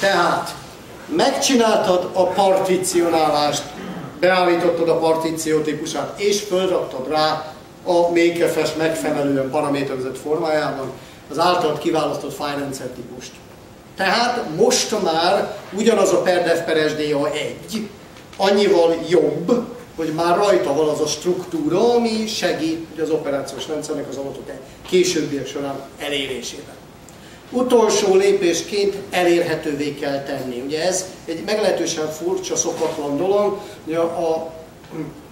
Tehát megcsináltad a particionálást, beállítottad a partíció típusát, és fölraktad rá a mékefes megfelelően paraméterizett formájában az általad kiválasztott fájrendszer típust. Tehát most már ugyanaz a per def per SDA 1, annyival jobb, hogy már rajta van az a struktúra, ami segít az operációs rendszernek az adatok későbbiek során elérésében. Utolsó lépésként elérhetővé kell tenni. Ugye ez egy meglehetősen furcsa, szokatlan dolog. Ugye a,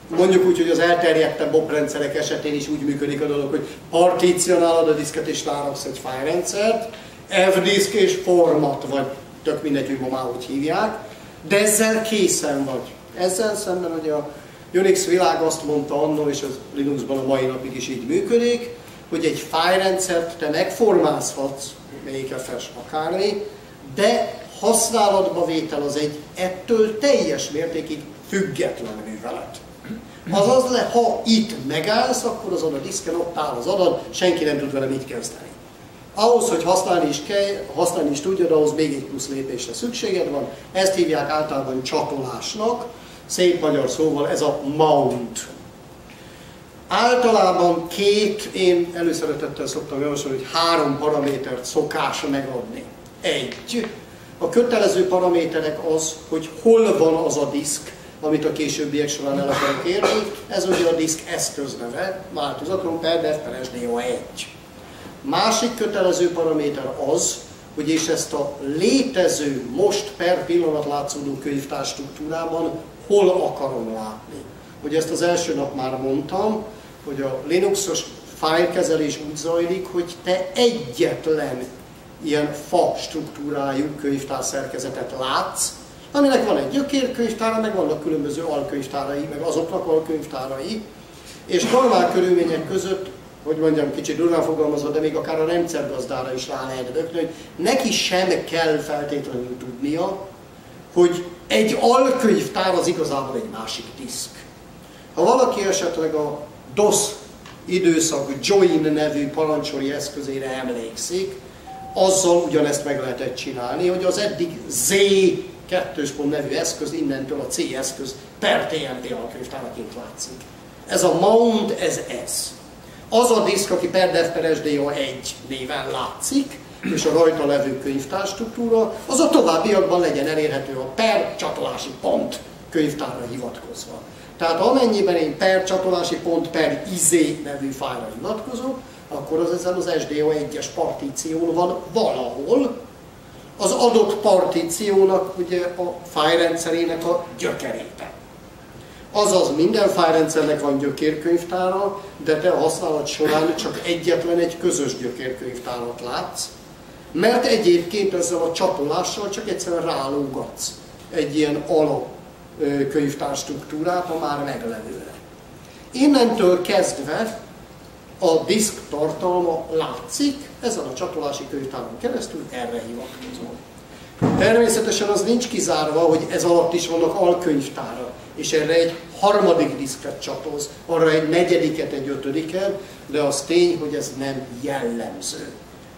mondjuk úgy, hogy az elterjedtebb oprendszerek esetén is úgy működik a dolog, hogy particionálod a diszket és ráraksz egy fájrendszert, F-disk és format, vagy tök mindegy, hogy ma már úgy hívják, de ezzel készen vagy. Ezzel szemben hogy a Unix világ azt mondta annó, és az Linuxban a mai napig is így működik, hogy egy fájrendszert te megformázhatsz, fes akármi, de használatba vétel az egy ettől teljes mértékig független művelet. Azaz, le, ha itt megállsz, akkor azon a diszken ott áll az adat, senki nem tud vele mit kezdeni. Ahhoz, hogy használni is, kell, használni is tudjad, ahhoz még egy plusz lépésre szükséged van. Ezt hívják általában csatolásnak, szép magyar szóval ez a mount. Általában két, én előszeretettel szoktam javasolni, hogy három paramétert szokás megadni. Egy, a kötelező paraméterek az, hogy hol van az a diszk, amit a későbbiek során el akarok érni. Ez ugye a diszk eszközneve, változatlan per def per SDO1. Másik kötelező paraméter az, hogy és ezt a létező, most per pillanat látszódó könyvtár struktúrában hol akarom látni. Hogy ezt az első nap már mondtam, hogy a Linuxos fájlkezelés úgy zajlik, hogy te egyetlen ilyen fa struktúrájú könyvtár szerkezetet látsz, aminek van egy gyökérkönyvtára, meg vannak különböző alkönyvtárai, meg azoknak alkönyvtárai, és normál körülmények között, hogy mondjam, kicsit durván fogalmazva, de még akár a rendszergazdára is rá lehet dökni, hogy neki sem kell feltétlenül tudnia, hogy egy alkönyvtár az igazából egy másik diszk. Ha valaki esetleg a DOS időszak Join nevű parancsori eszközére emlékszik, azzal ugyanezt meg lehetett csinálni, hogy az eddig Z kettős pont nevű eszköz innentől a C eszköz per TNT alkönyvtáraként látszik. Ez a mount, ez ez. Az a diszk, aki per dev per SDA 1 néven látszik, és a rajta levő könyvtár struktúra, az a továbbiakban legyen elérhető a per csatolási pont könyvtárra hivatkozva. Tehát amennyiben én per csatolási pont per izé nevű fájra hivatkozok, akkor az ezen az SDO1-es partíción van valahol, az adott partíciónak ugye a fájrendszerének a gyökerében. Azaz minden fájrendszernek van gyökérkönyvtára, de te a használat során csak egyetlen egy közös gyökérkönyvtárat látsz, mert egyébként ezzel a csatolással csak egyszerűen rálógatsz egy ilyen alap könyvtár struktúrát a már meglevőre. Innentől kezdve a diszk tartalma látszik, ezen a csatolási könyvtáron keresztül erre hivatkozom. Természetesen az nincs kizárva, hogy ez alatt is vannak alkönyvtára, és erre egy harmadik diszket csatolsz, arra egy negyediket, egy ötödiket, de az tény, hogy ez nem jellemző.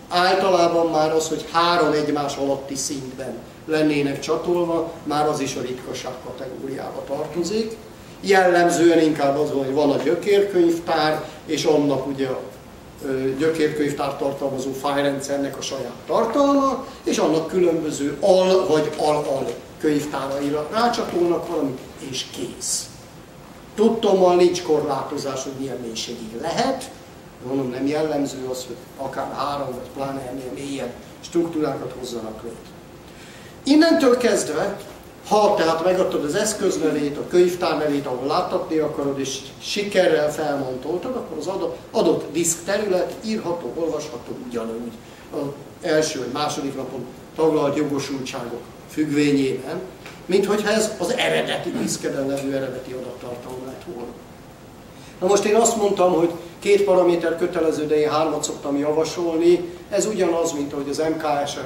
Általában már az, hogy három egymás alatti szintben lennének csatolva, már az is a ritkaság kategóriába tartozik. Jellemzően inkább az, hogy van a gyökérkönyvtár, és annak ugye a gyökérkönyvtár tartalmazó fájrendszernek a saját tartalma, és annak különböző al vagy al-al könyvtáraira rácsatolnak valamit, és kész. Tudtommal nincs korlátozás, hogy milyen mélységig lehet, mondom, nem jellemző az, hogy akár három vagy pláne ennél mélyebb struktúrákat hozzanak létre. Innentől kezdve, ha tehát megadtad az eszköznevét, a könyvtár nevét, ahol láttatni akarod, és sikerrel felmontoltad, akkor az adott diszk terület írható, olvasható ugyanúgy az első vagy második napon taglalt jogosultságok függvényében, mint hogyha ez az eredeti diszkeden levő eredeti adattartalom lett volna. Na most én azt mondtam, hogy két paraméter kötelező, de én hármat szoktam javasolni. Ez ugyanaz, mint ahogy az MKS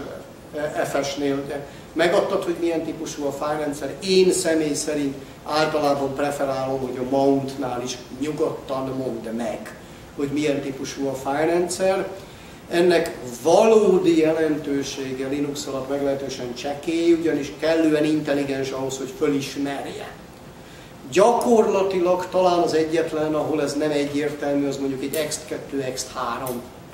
FS-nél megadtad, hogy milyen típusú a fájrendszer. Én személy szerint általában preferálom, hogy a mountnál is nyugodtan mondd meg, hogy milyen típusú a fájrendszer. ennek valódi jelentősége Linux alatt meglehetősen csekély, ugyanis kellően intelligens ahhoz, hogy fölismerje. Gyakorlatilag talán az egyetlen, ahol ez nem egyértelmű, az mondjuk egy ext2, ext3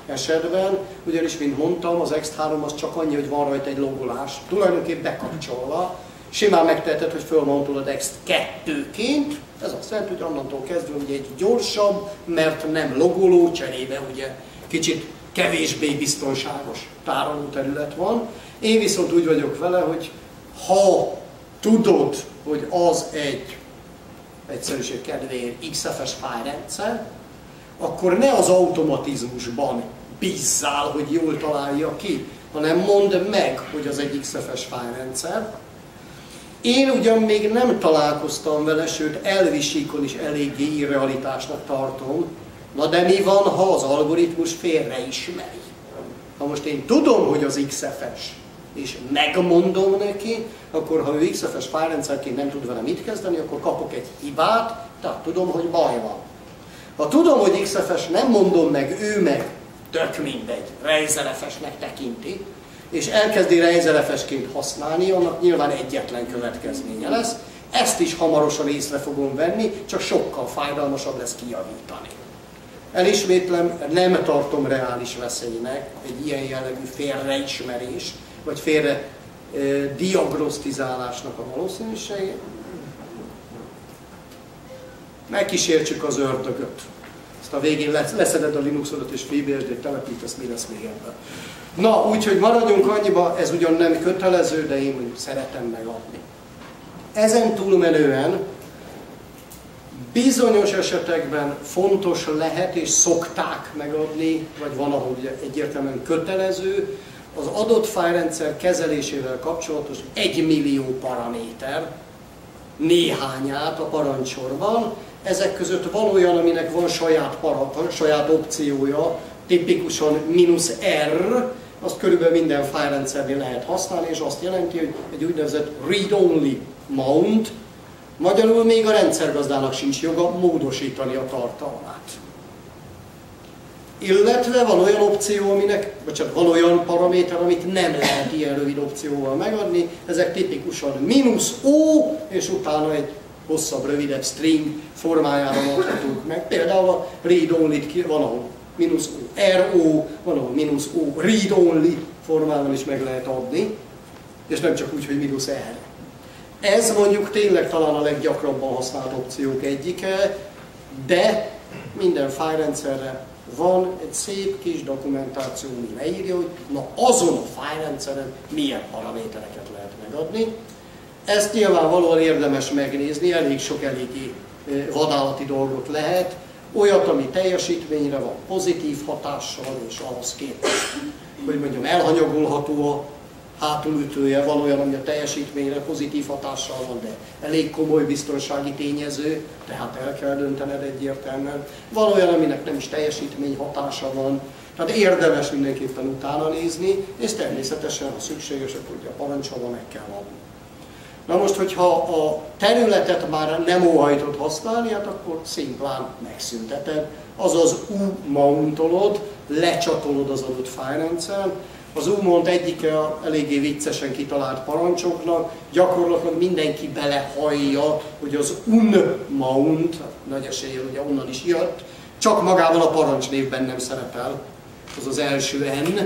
esetben, ugyanis, mint mondtam, az ext3 az csak annyi, hogy van rajta egy logolás, tulajdonképpen bekapcsolva, simán megteheted, hogy fölmantolod ext2-ként, ez azt jelenti, hogy annantól kezdve ugye egy gyorsabb, mert nem logoló, cserébe ugye kicsit kevésbé biztonságos tárolóterület van. Én viszont úgy vagyok vele, hogy ha tudod, hogy az egy egyszerűség kedvéért XFS fájrendszer, akkor ne az automatizmusban bízzál, hogy jól találja ki, hanem mondd meg, hogy az egy XFS fájrendszer. Én ugyan még nem találkoztam vele, sőt elvisíkon is eléggé irrealitásnak tartom, Na de mi van, ha az algoritmus félreismeri? Ha most én tudom, hogy az XFS, és megmondom neki, akkor ha ő XFS fájrendszerként nem tud vele mit kezdeni, akkor kapok egy hibát, tehát tudom, hogy baj van. Ha tudom, hogy XFS, nem mondom meg, ő meg, tök mindegy, rejzelefesnek tekinti, és elkezdi rejzelefesként használni, annak nyilván egyetlen következménye lesz. Ezt is hamarosan észre fogom venni, csak sokkal fájdalmasabb lesz kijavítani. Elismétlem, nem tartom reális veszélynek egy ilyen jellegű félreismerés, vagy félre diagnosztizálásnak a valószínűségét. Megkísértsük az ördögöt. Ezt a végén leszeded a Linuxodat és FreeBSD-t telepítesz, mi lesz még ebben. Na, úgyhogy maradjunk annyiba, ez ugyan nem kötelező, de én mondjuk szeretem megadni. Ezen túlmenően Bizonyos esetekben fontos lehet és szokták megadni, vagy van, ahol egyértelműen kötelező, az adott fájrendszer kezelésével kapcsolatos egy millió paraméter, néhányát a parancsorban. Ezek között van olyan, aminek van saját, para, saját opciója, tipikusan minusz R, azt körülbelül minden fájrendszernél lehet használni, és azt jelenti, hogy egy úgynevezett read-only mount, Magyarul még a rendszergazdának sincs joga módosítani a tartalmát. Illetve van olyan opció, aminek, csak van olyan paraméter, amit nem lehet ilyen rövid opcióval megadni. Ezek tipikusan mínusz O, és utána egy hosszabb, rövidebb string formájában adhatunk meg. Például a read only van, ahol mínusz O, RO, van, ahol mínusz O, read only formában is meg lehet adni, és nem csak úgy, hogy mínusz R. Ez mondjuk tényleg talán a leggyakrabban használt opciók egyike, de minden fájrendszerre van egy szép kis dokumentáció, ami leírja, hogy na azon a fájrendszeren milyen paramétereket lehet megadni. Ezt nyilvánvalóan érdemes megnézni, elég sok eléggé vadállati dolgot lehet, olyat, ami teljesítményre van pozitív hatással, és ahhoz képest, hogy mondjam, elhanyagolható a hátulütője, van olyan, ami a teljesítményre pozitív hatással van, de elég komoly biztonsági tényező, tehát el kell döntened egyértelműen. Van olyan, aminek nem is teljesítmény hatása van, tehát érdemes mindenképpen utána nézni, és természetesen, ha szükséges, akkor ugye a parancsolva meg kell adni. Na most, hogyha a területet már nem óhajtod használni, hát akkor szimplán megszünteted, azaz u-mountolod, lecsatolod az adott fájrendszeren, az úgymond egyike a eléggé viccesen kitalált parancsoknak, gyakorlatilag mindenki belehallja, hogy az unmount, nagy esélye ugye onnan is jött, csak magában a parancsnévben nem szerepel, az az első N.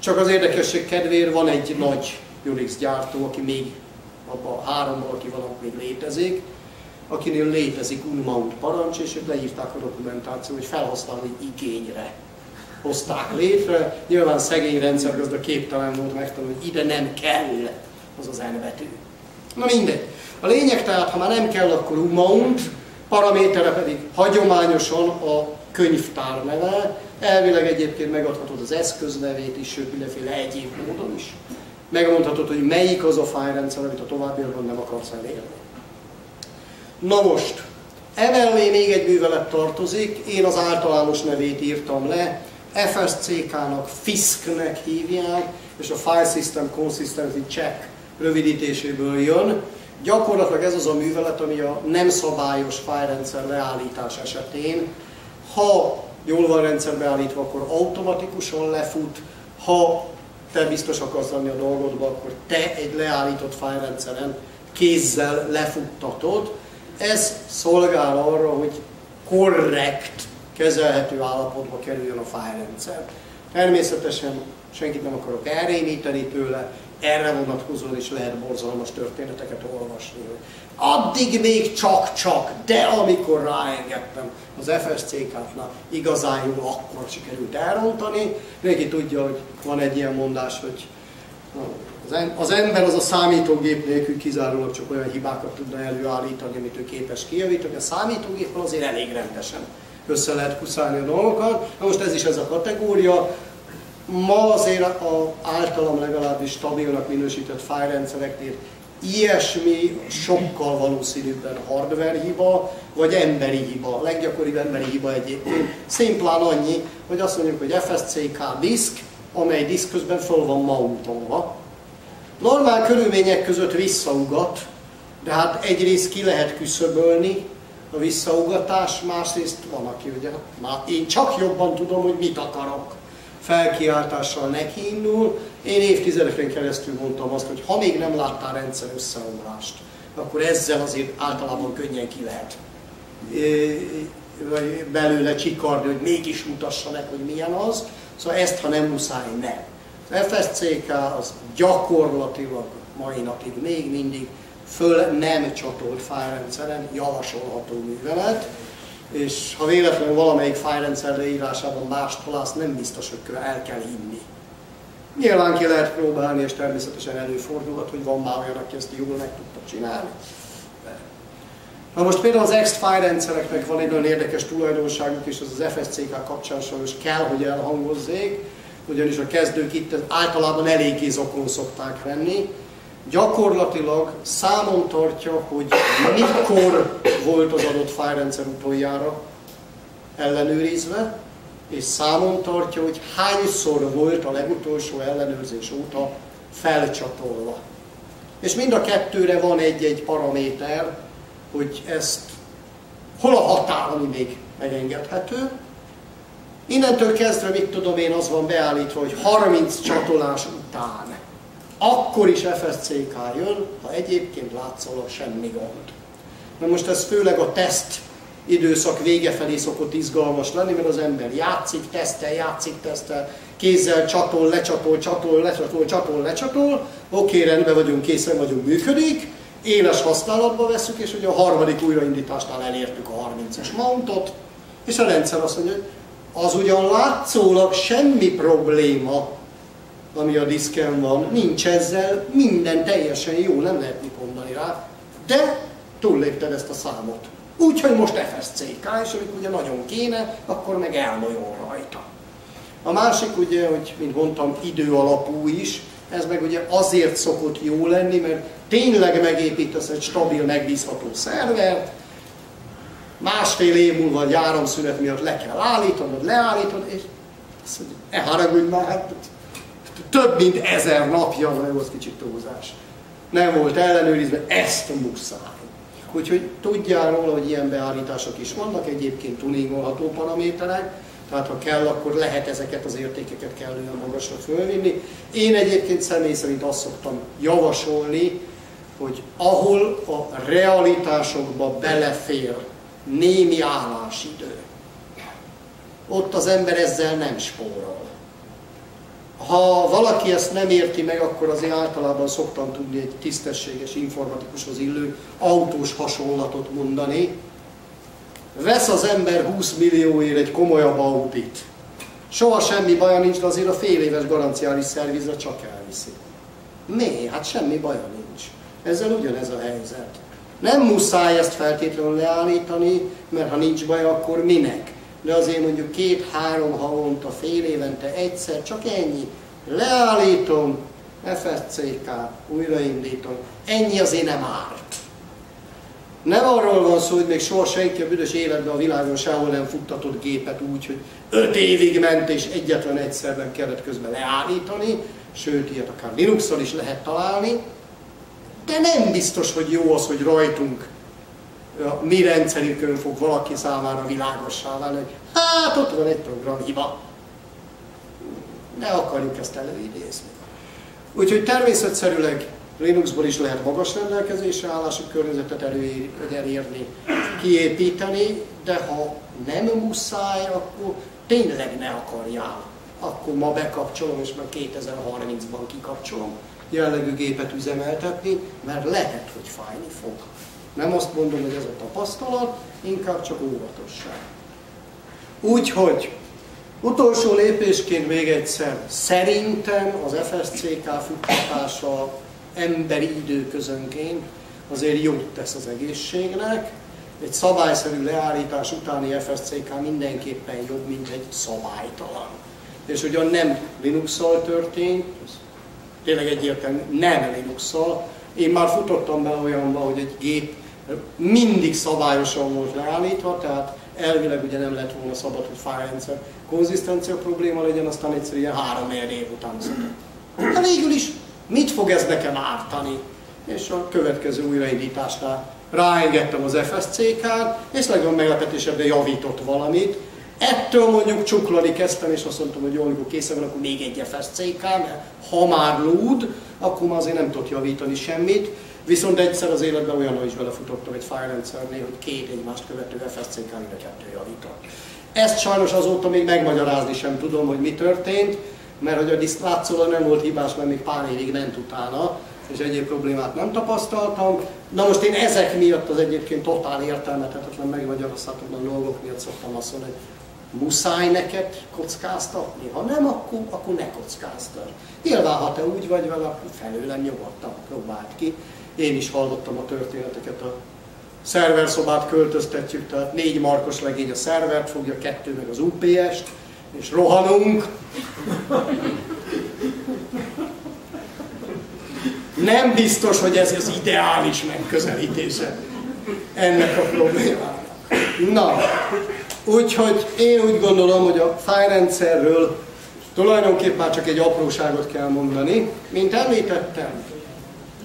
Csak az érdekesség kedvéért van egy nagy Unix gyártó, aki még abban a háromban, aki van, még létezik, akinél létezik unmount parancs, és ők leírták a dokumentáció, hogy felhasználni igényre hozták létre. Nyilván szegény rendszergazda képtelen volt megtanulni, hogy ide nem kell az az N. Na mindegy. A lényeg tehát, ha már nem kell, akkor mount, paramétere pedig hagyományosan a könyvtár neve, elvileg egyébként megadhatod az eszköznevét is, sőt mindenféle egyéb módon is. Megmondhatod, hogy melyik az a fájrendszer, amit a továbbiakban nem akarsz elérni. Na most, emellé még egy művelet tartozik, én az általános nevét írtam le, FSCK-nak FISC-nek hívják, és a File System Consistency Check rövidítéséből jön. Gyakorlatilag ez az a művelet, ami a nem szabályos fájrendszer leállítás esetén, ha jól van rendszerbe állítva, akkor automatikusan lefut, ha te biztos akarsz lenni a dolgodba, akkor te egy leállított fájrendszeren kézzel lefuttatod. Ez szolgál arra, hogy korrekt, kezelhető állapotba kerüljön a fájrendszer. Természetesen senkit nem akarok elrémíteni tőle, erre vonatkozóan is lehet borzalmas történeteket olvasni. Addig még csak-csak, de amikor ráengedtem az FSCK-nál, igazán jól akkor sikerült elrontani. Mindenki tudja, hogy van egy ilyen mondás, hogy az ember az a számítógép nélkül kizárólag csak olyan hibákat tudna előállítani, amit ő képes kijavítani. A számítógéppel azért elég rendesen össze lehet kuszálni a dolgokat. Na most ez is ez a kategória. Ma azért a általam legalábbis stabilnak minősített fájrendszereknél ilyesmi sokkal valószínűbben hardware hiba, vagy emberi hiba. Leggyakoribb emberi hiba egyébként szimplán annyi, hogy azt mondjuk, hogy FSCK disk, amely disk közben föl van mountolva. Normál körülmények között visszaugat, de hát egyrészt ki lehet küszöbölni a visszaugatás, másrészt van, aki ugye, már én csak jobban tudom, hogy mit akarok felkiáltással nekiindul. Én évtizedeken keresztül mondtam azt, hogy ha még nem láttál rendszer összeomlást, akkor ezzel azért általában könnyen ki lehet vagy belőle csikarni, hogy mégis mutassa meg, hogy milyen az. Szóval ezt, ha nem muszáj, nem. Az FSCK az gyakorlatilag mai napig még mindig föl nem csatolt fájrendszeren javasolható művelet, és ha véletlenül valamelyik fájrendszer leírásában mást halász, nem biztos, hogy el kell hinni. Nyilván ki lehet próbálni, és természetesen előfordulhat, hogy van már olyan, aki ezt jól meg tudta csinálni. Na most például az ext rendszereknek van egy nagyon érdekes tulajdonságuk, és az az FSCK kapcsán sajnos kell, hogy elhangozzék, ugyanis a kezdők itt általában eléggé zokon szokták venni, gyakorlatilag számon tartja, hogy mikor volt az adott fájrendszer utoljára ellenőrizve, és számon tartja, hogy hányszor volt a legutolsó ellenőrzés óta felcsatolva. És mind a kettőre van egy-egy paraméter, hogy ezt hol a határ, ami még megengedhető. Innentől kezdve, mit tudom én, az van beállítva, hogy 30 csatolás után akkor is FSCK jön, ha egyébként látszólag semmi gond. Na most ez főleg a teszt időszak vége felé szokott izgalmas lenni, mert az ember játszik, tesztel, játszik, tesztel, kézzel csatol, lecsatol, csatol, lecsatol, csatol, lecsatol, oké, rendben vagyunk, készen vagyunk, működik, éles használatba veszük, és ugye a harmadik újraindításnál elértük a 30-es mountot, és a rendszer azt mondja, hogy az ugyan látszólag semmi probléma, ami a diszken van, nincs ezzel, minden teljesen jó, nem lehet mit mondani rá, de túllépted ezt a számot. Úgyhogy most FSCK, és amikor ugye nagyon kéne, akkor meg elmolyol rajta. A másik ugye, hogy mint mondtam, idő alapú is, ez meg ugye azért szokott jó lenni, mert tényleg megépítesz egy stabil, megbízható szervert, másfél év múlva a áramszünet miatt le kell állítanod, leállítod, és azt mondja, e haragudj már, hát több mint ezer napja, na az kicsit túlzás. Nem volt ellenőrizve, ezt muszáj. Úgyhogy tudjál róla, hogy ilyen beállítások is vannak, egyébként tuningolható paraméterek, tehát ha kell, akkor lehet ezeket az értékeket kellően magasra fölvinni. Én egyébként személy szerint azt szoktam javasolni, hogy ahol a realitásokba belefér némi állásidő, ott az ember ezzel nem spórol. Ha valaki ezt nem érti meg, akkor azért általában szoktam tudni egy tisztességes informatikushoz illő autós hasonlatot mondani. Vesz az ember 20 millióért egy komolyabb autit. Soha semmi baja nincs, de azért a fél éves garanciális szervizre csak elviszi. Mi? Hát semmi baja nincs. Ezzel ugyanez a helyzet. Nem muszáj ezt feltétlenül leállítani, mert ha nincs baj, akkor minek? De azért mondjuk két-három havonta, fél évente egyszer, csak ennyi. Leállítom, FSCK, újraindítom. Ennyi azért nem árt. Nem arról van szó, hogy még soha senki a büdös életben a világon sehol nem futtatott gépet úgy, hogy öt évig ment és egyetlen egyszer nem kellett közben leállítani, sőt, ilyet akár Linuxon is lehet találni, de nem biztos, hogy jó az, hogy rajtunk a mi rendszerünkön fog valaki számára világossá válni, hogy hát ott van egy programhiba. Ne akarjuk ezt előidézni. Úgyhogy természetszerűleg Linuxból is lehet magas rendelkezésre állású környezetet elérni, kiépíteni, de ha nem muszáj, akkor tényleg ne akarjál. Akkor ma bekapcsolom, és már 2030-ban kikapcsolom jellegű gépet üzemeltetni, mert lehet, hogy fájni fog. Nem azt mondom, hogy ez a tapasztalat, inkább csak óvatosság. Úgyhogy utolsó lépésként még egyszer, szerintem az FSCK futtatása emberi időközönként azért jót tesz az egészségnek. Egy szabályszerű leállítás utáni FSCK mindenképpen jobb, mint egy szabálytalan. És ugyan nem Linux-szal történt, tényleg egyértelmű nem Linux-szal, én már futottam be olyanba, hogy egy gép mindig szabályosan volt leállítva, tehát elvileg ugye nem lett volna szabad, hogy fájrendszer konzisztencia probléma legyen, aztán egyszerűen három év után szokott. De végül is mit fog ez nekem ártani? És a következő újraindításnál ráengedtem az FSCK-t, és legjobb meglepetésebben javított valamit. Ettől mondjuk csuklani kezdtem, és azt mondtam, hogy jó, amikor készen van, akkor még egy FSCK, mert ha már lúd, akkor már azért nem tudott javítani semmit. Viszont egyszer az életben olyan is belefutottam egy fájrendszernél, hogy két egymást követő FSCK mind a kettő javított. Ezt sajnos azóta még megmagyarázni sem tudom, hogy mi történt, mert hogy a diszk látszólag nem volt hibás, mert még pár évig ment utána, és egyéb problémát nem tapasztaltam. Na most én ezek miatt az egyébként totál értelmethetetlen, megmagyarázhatatlan dolgok miatt szoktam azt mondani, hogy muszáj neked kockáztatni, ha nem, akkor, akkor ne kockáztat. Nyilván, ha te úgy vagy vele, akkor felőlem nyugodtan próbáld ki. Én is hallottam a történeteket, a szerverszobát költöztetjük, tehát négy markos legény a szervert fogja, kettő meg az UPS-t, és rohanunk. Nem biztos, hogy ez az ideális megközelítése ennek a problémának. Na, úgyhogy én úgy gondolom, hogy a fájrendszerről tulajdonképpen már csak egy apróságot kell mondani. Mint említettem,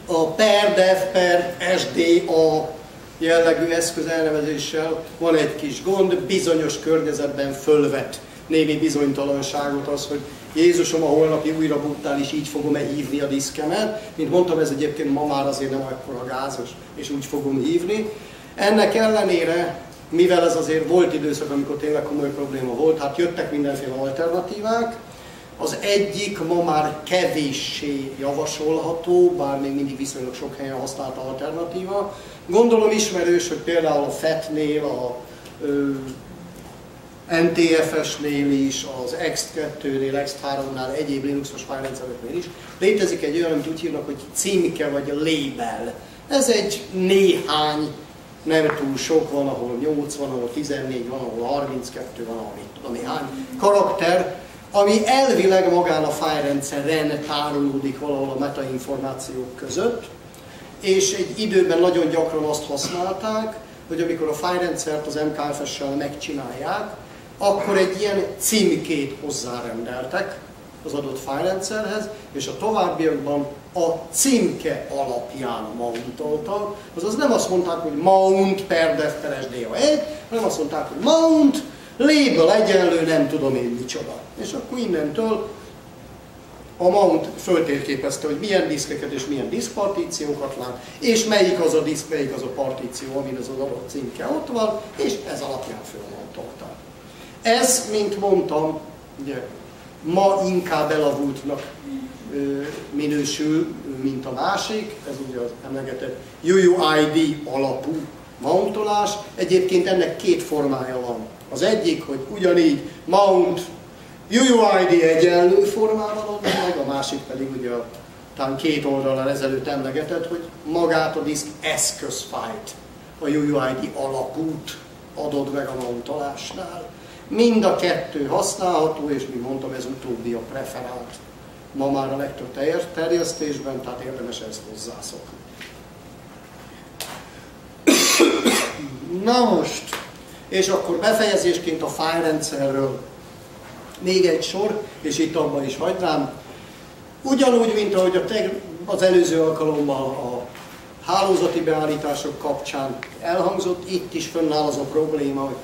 a per, dev, per, SDA jellegű eszköz elnevezéssel van egy kis gond, bizonyos környezetben fölvet némi bizonytalanságot az, hogy Jézusom a holnapi újra buttál is így fogom-e hívni a diszkemet. Mint mondtam, ez egyébként ma már azért nem akkora gázos, és úgy fogom hívni. Ennek ellenére, mivel ez azért volt időszak, amikor tényleg komoly probléma volt, hát jöttek mindenféle alternatívák, az egyik ma már kevéssé javasolható, bár még mindig viszonylag sok helyen használt alternatíva. Gondolom ismerős, hogy például a FET-nél, a NTFS-nél is, az X2-nél, X3-nál, egyéb Linuxos fájrendszereknél is létezik egy olyan, amit úgy hívnak, hogy címke vagy a label. Ez egy néhány, nem túl sok, van ahol 8, van ahol 14, van ahol 32, van ahol mit tudom néhány karakter, ami elvileg magán a fájrendszeren tárolódik valahol a metainformációk között, és egy időben nagyon gyakran azt használták, hogy amikor a fájrendszert az MKFS-sel megcsinálják, akkor egy ilyen címkét hozzárendeltek az adott fájrendszerhez, és a továbbiakban a címke alapján mountoltak. Azaz nem azt mondták, hogy mount per dev per SDA1, hanem azt mondták, hogy mount, label egyenlő, nem tudom én micsoda. És akkor innentől a Mount föltérképezte, hogy milyen diszkeket és milyen diszkpartíciókat lát, és melyik az a diszk, melyik az a partíció, amin az az adott címke ott van, és ez alapján fölmontolta. Ez, mint mondtam, ugye, ma inkább elavultnak minősül, mint a másik, ez ugye az emlegetett UUID alapú mountolás. Egyébként ennek két formája van. Az egyik, hogy ugyanígy mount UUID egyenlő formában adod meg, a másik pedig ugye a talán két oldalán ezelőtt emlegetett, hogy magát a diszk eszközfájt, a UUID alapút adod meg a mountolásnál. Mind a kettő használható, és mint mondtam, ez utóbbi a preferált ma már a legtöbb terjesztésben, tehát érdemes ezt hozzászokni. Na most, és akkor befejezésként a fájrendszerről még egy sor, és itt abban is hagynám. Ugyanúgy, mint ahogy a teg, az előző alkalommal a hálózati beállítások kapcsán elhangzott, itt is fönnáll az a probléma, hogy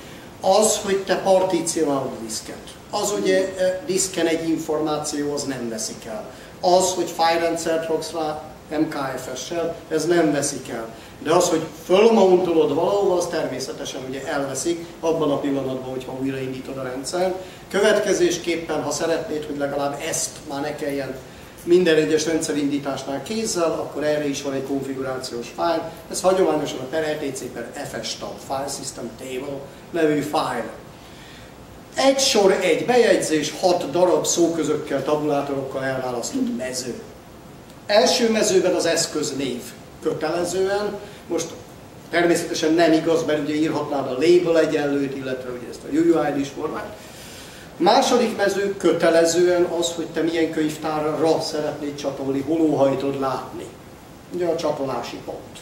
az, hogy te partícionálod a diszket, az ugye e, diszken egy információ, az nem veszik el. Az, hogy fájrendszert raksz rá MKFS-sel, ez nem veszik el. De az, hogy fölmountolod valahova, az természetesen ugye elveszik abban a pillanatban, hogyha újraindítod a rendszert. Következésképpen, ha szeretnéd, hogy legalább ezt már ne kelljen minden egyes rendszerindításnál kézzel, akkor erre is van egy konfigurációs fájl. Ez hagyományosan a per etc per fstab, File System Table nevű fájl. Egy sor, egy bejegyzés, hat darab szóközökkel, tabulátorokkal elválasztott mező. Első mezőben az eszköz név kötelezően, most természetesen nem igaz, mert ugye írhatnád a label egyenlőt, illetve ugye ezt a UUID is formát, Második mező kötelezően az, hogy te milyen könyvtárra szeretnéd csatolni, hol óhajtod látni. Ugye a csatolási pont.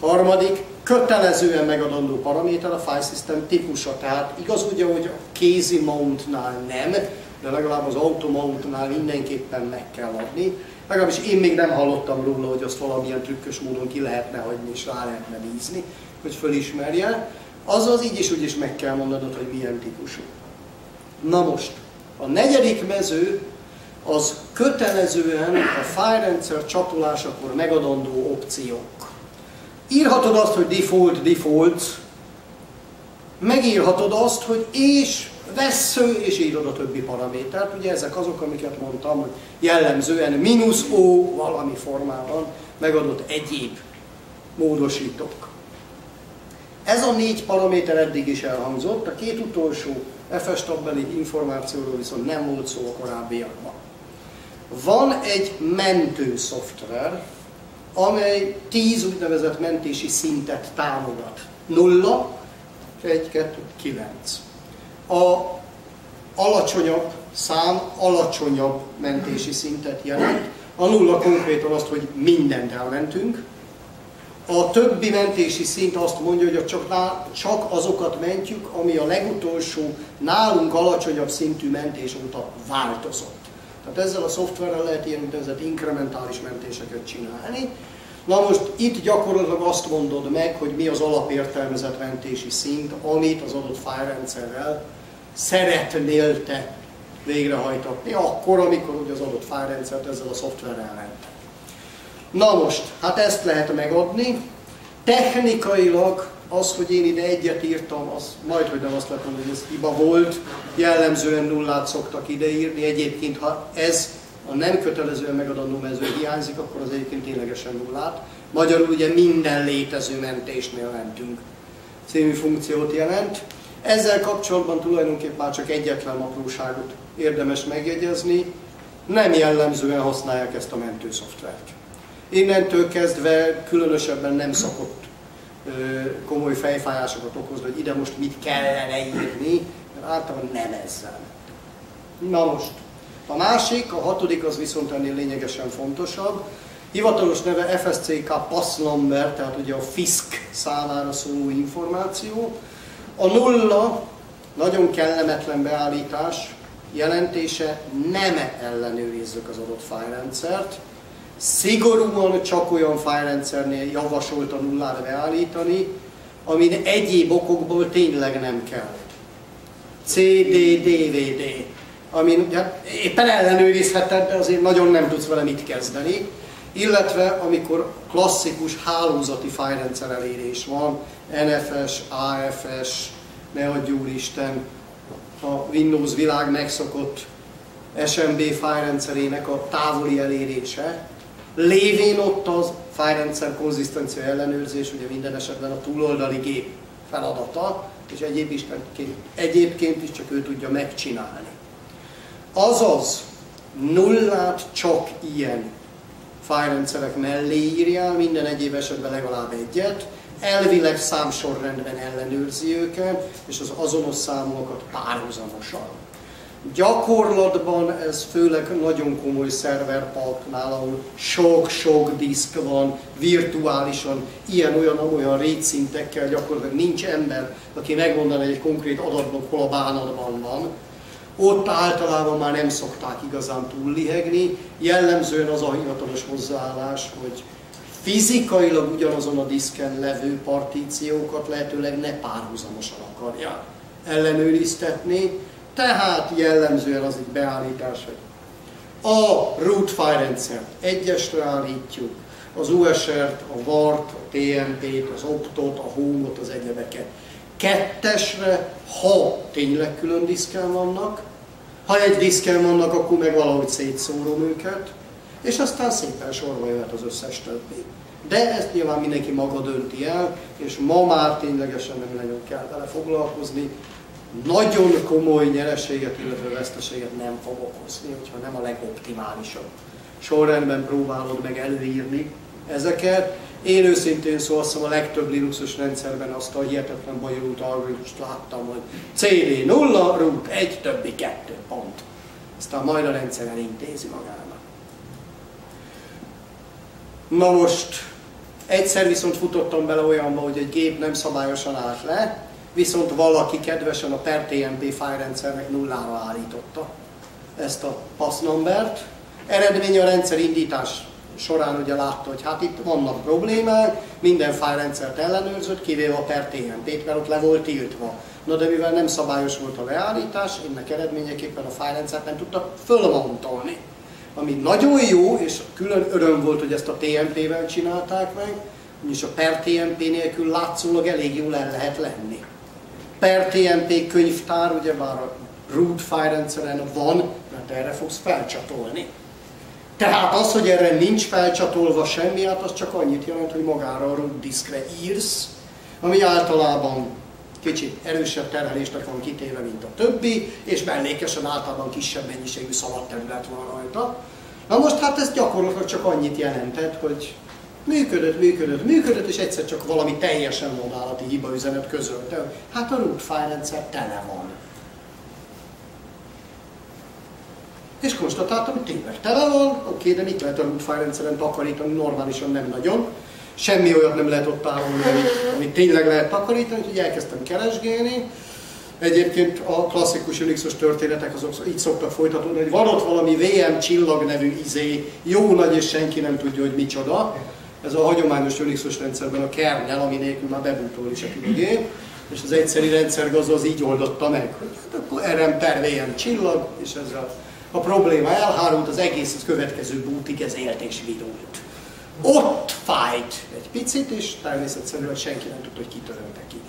Harmadik, kötelezően megadandó paraméter a file system típusa. Tehát igaz ugye, hogy a kézi mountnál nem, de legalább az automountnál mindenképpen meg kell adni. Legalábbis én még nem hallottam róla, hogy azt valamilyen trükkös módon ki lehetne hagyni és rá lehetne bízni, hogy fölismerje. Azaz így is úgy is meg kell mondanod, hogy milyen típusú. Na most, a negyedik mező az kötelezően a fájrendszer csatolásakor megadandó opciók. Írhatod azt, hogy default, default, megírhatod azt, hogy és vesző, és írod a többi paramétert. Ugye ezek azok, amiket mondtam, hogy jellemzően mínusz O valami formában megadott egyéb módosítók. Ez a négy paraméter eddig is elhangzott, a két utolsó FS tabbeli információról viszont nem volt szó a korábbiakban. Van egy mentő szoftver, amely 10 úgynevezett mentési szintet támogat. 0, 1, 2, 9. A alacsonyabb szám alacsonyabb mentési szintet jelent. A nulla konkrétan azt, hogy mindent elmentünk, a többi mentési szint azt mondja, hogy csak, azokat mentjük, ami a legutolsó, nálunk alacsonyabb szintű mentés óta változott. Tehát ezzel a szoftverrel lehet ilyen úgynevezett inkrementális mentéseket csinálni. Na most itt gyakorlatilag azt mondod meg, hogy mi az alapértelmezett mentési szint, amit az adott fájrendszerrel szeretnél te végrehajtatni, akkor, amikor ugye az adott fájrendszert ezzel a szoftverrel ment. Na most, hát ezt lehet megadni. Technikailag az, hogy én ide egyet írtam, az majd, hogy nem azt lehet hogy ez hiba volt, jellemzően nullát szoktak ideírni. Egyébként, ha ez a nem kötelezően megadandó mező hiányzik, akkor az egyébként ténylegesen nullát. Magyarul ugye minden létező mentésnél mentünk című funkciót jelent. Ezzel kapcsolatban tulajdonképpen már csak egyetlen apróságot érdemes megjegyezni, nem jellemzően használják ezt a mentőszoftvert. Innentől kezdve különösebben nem szokott komoly fejfájásokat okozni, hogy ide most mit kellene írni, mert általában nem ezzel. Na most, a másik, a hatodik az viszont ennél lényegesen fontosabb. Hivatalos neve FSCK pass number, tehát ugye a FISK számára szóló információ. A nulla nagyon kellemetlen beállítás jelentése nem ellenőrizzük az adott fájrendszert, szigorúan csak olyan fájrendszernél javasolt a nullára beállítani, amin egyéb okokból tényleg nem kell. CD, DVD, amin ugye, éppen ellenőrizheted, de azért nagyon nem tudsz vele mit kezdeni, illetve amikor klasszikus hálózati fájrendszer elérés van, NFS, AFS, ne adj úristen, a Windows világ megszokott SMB fájrendszerének a távoli elérése, Lévén ott az fájrendszer konzisztencia ellenőrzés, ugye minden esetben a túloldali gép feladata, és egyébként, egyébként is csak ő tudja megcsinálni. Azaz, nullát csak ilyen fájrendszerek mellé írjál, minden egyéb esetben legalább egyet, elvileg számsorrendben ellenőrzi őket, és az azonos számokat párhuzamosan. Gyakorlatban ez főleg nagyon komoly szerverparknál, ahol sok-sok diszk van, virtuálisan, ilyen-olyan-olyan rétszintekkel gyakorlatilag nincs ember, aki megmondaná egy konkrét adatban, hol a bánatban van. Ott általában már nem szokták igazán túllihegni, jellemzően az a hivatalos hozzáállás, hogy fizikailag ugyanazon a diszken levő partíciókat lehetőleg ne párhuzamosan akarja ellenőriztetni, tehát jellemzően az egy beállítás, hogy a root file rendszert egyesre állítjuk, az USR-t, a VART, a TMP-t, az Optot, a Home-ot, az egyebeket kettesre, ha tényleg külön diszken vannak, ha egy diszken vannak, akkor meg valahogy szétszórom őket, és aztán szépen sorba jöhet az összes többi. De ezt nyilván mindenki maga dönti el, és ma már ténylegesen nem nagyon kell vele foglalkozni. Nagyon komoly nyereséget, illetve veszteséget nem fog okozni, hogyha nem a legoptimálisabb sorrendben próbálod meg előírni ezeket. Én őszintén szóval azt a legtöbb Linuxos rendszerben azt a hihetetlen bonyolult algoritmust láttam, hogy CD 0, root 1, többi 2, pont. Aztán majd a rendszer elintézi magának. Na most, egyszer viszont futottam bele olyanba, hogy egy gép nem szabályosan állt le, viszont valaki kedvesen a per TMP fájrendszernek nullára állította ezt a passnumbert. Eredménye a rendszer indítás során ugye látta, hogy hát itt vannak problémák, minden fájrendszert ellenőrzött, kivéve a per TMP-t, mert ott le volt tiltva. Na de mivel nem szabályos volt a leállítás, ennek eredményeképpen a fájrendszert nem tudta fölmontolni ami nagyon jó, és külön öröm volt, hogy ezt a TMP-vel csinálták meg, és a per TMP nélkül látszólag elég jól el lehet lenni. Per TMP könyvtár, ugye már a root file rendszeren van, mert erre fogsz felcsatolni. Tehát az, hogy erre nincs felcsatolva semmi, hát az csak annyit jelent, hogy magára a root diskre írsz, ami általában kicsit erősebb terhelésnek van kitéve, mint a többi, és mellékesen általában kisebb mennyiségű terület van rajta. Na most hát ez gyakorlatilag csak annyit jelentett, hogy működött, működött, működött, és egyszer csak valami teljesen vonálati hibaüzenet közölte. Hát a root file rendszer tele van. És konstatáltam, hogy tényleg tele van, oké, de mit lehet a root takarítani, normálisan nem nagyon semmi olyat nem lehet ott tárolni, amit, tényleg lehet takarítani, úgyhogy elkezdtem keresgélni. Egyébként a klasszikus Unixos történetek azok így szoktak folytatódni, hogy van ott valami VM csillag nevű izé, jó nagy és senki nem tudja, hogy micsoda. Ez a hagyományos Unixos rendszerben a kernel, ami nélkül már bebútol is a és az egyszeri rendszergazda az így oldotta meg, hogy hát akkor RM per VM csillag, és ezzel a probléma elhárult, az egész az következő bútig ez élt és vidult ott fájt egy picit, és természetesen senki nem tudta, hogy kitörölte ki.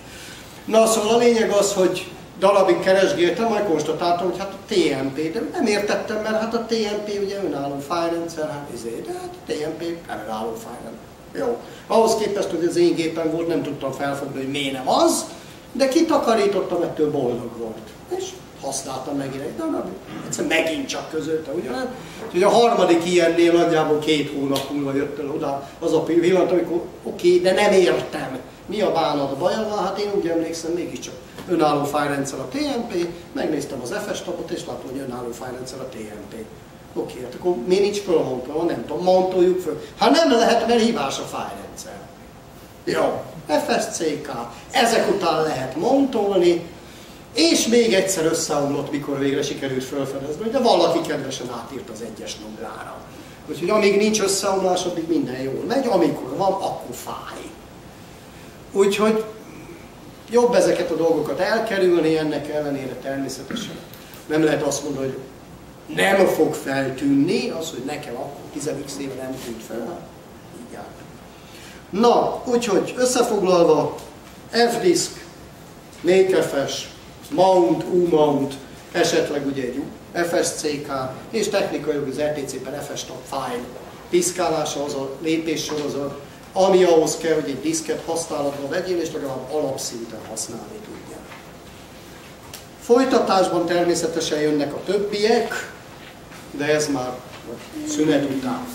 Na szóval a lényeg az, hogy darabig keresgéltem, majd konstatáltam, hogy hát a TMP, de nem értettem, mert hát a TMP ugye önálló fájrendszer, hát izé, de hát a TMP nem önálló fájrendszer. Jó. Ahhoz képest, hogy az én gépen volt, nem tudtam felfogni, hogy miért nem az, de kitakarítottam, ettől boldog volt. És használtam megint egy darabig. Egyszer megint csak közölte, ugyanaz. Úgyhogy a harmadik ilyennél nagyjából két hónap múlva jött el oda az a pillanat, amikor oké, okay, de nem értem. Mi a bánat a baja van? Hát én úgy emlékszem, mégiscsak önálló fájrendszer a TMP, megnéztem az FS tapot, és látom, hogy önálló fájrendszer a TMP. Oké, okay, hát akkor mi nincs fölmontolva? Nem tudom, montoljuk föl. Hát nem lehet, mert hibás a fájrendszer. Jó, FSCK, ezek után lehet montolni, és még egyszer összeomlott, mikor végre sikerült felfedezni, de valaki kedvesen átírt az egyes nullára. Úgyhogy amíg nincs összeomlás, addig minden jól megy, amikor van, akkor fáj. Úgyhogy jobb ezeket a dolgokat elkerülni, ennek ellenére természetesen nem lehet azt mondani, hogy nem fog feltűnni, az, hogy nekem akkor 10 éve nem tűnt fel, így áll. Na, úgyhogy összefoglalva, F-disk, MakeFS, mount, U-mount, esetleg ugye egy FSCK, és technikai az RTC per FS-top file diszkálása az a lépéssorozat, ami ahhoz kell, hogy egy diszket használatban vegyél, és legalább alapszinten használni tudja. Folytatásban természetesen jönnek a többiek, de ez már szünet után.